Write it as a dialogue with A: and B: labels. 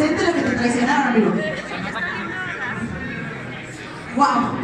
A: presente los que te traicionaron, amigo. ¡Wow!